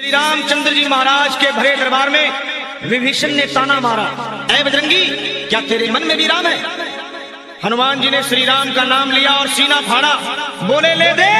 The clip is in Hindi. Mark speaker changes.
Speaker 1: श्री रामचंद्र जी महाराज के भरे दरबार में विभीषण ने ताना मारा। ऐ बजरंगी, क्या तेरे मन में भी राम है? हनुमान जी ने श्री राम का नाम लिया और सीना फाड़ा। बोले, ले दे!